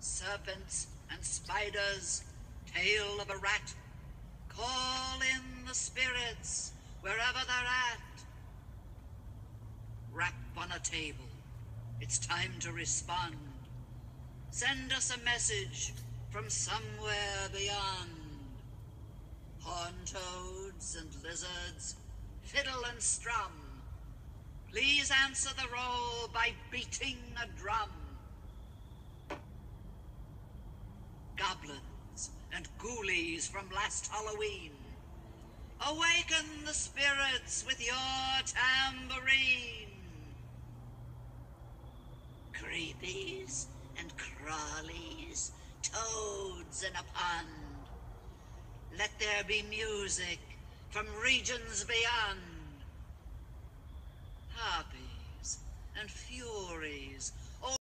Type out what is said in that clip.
serpents and spiders, tail of a rat. Call in the spirits wherever they're at. Rap on a table. It's time to respond. Send us a message from somewhere beyond. Horn toads and lizards, fiddle and strum. Please answer the roll by beating a drum. Goblins and ghoulies from last Halloween. Awaken the spirits with your tambourine. Creepies and crawlies, toads in a pond. Let there be music from regions beyond. Harpies and furies